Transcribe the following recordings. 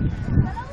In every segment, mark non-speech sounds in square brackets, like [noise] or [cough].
Hello?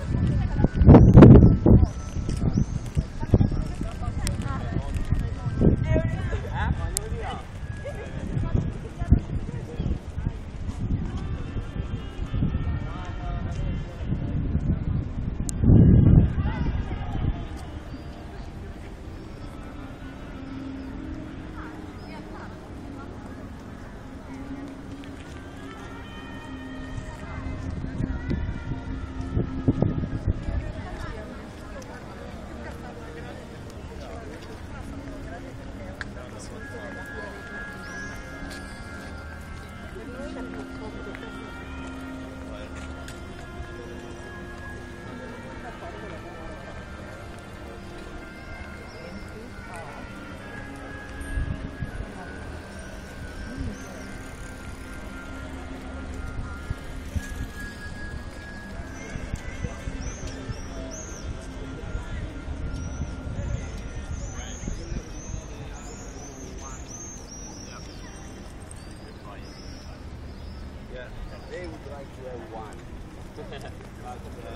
They would like to have one. [laughs]